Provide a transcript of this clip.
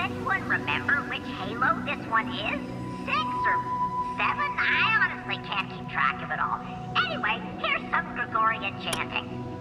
Anyone remember which Halo this one is? Six or seven? I honestly can't keep track of it all. Anyway, here's some Gregorian chanting.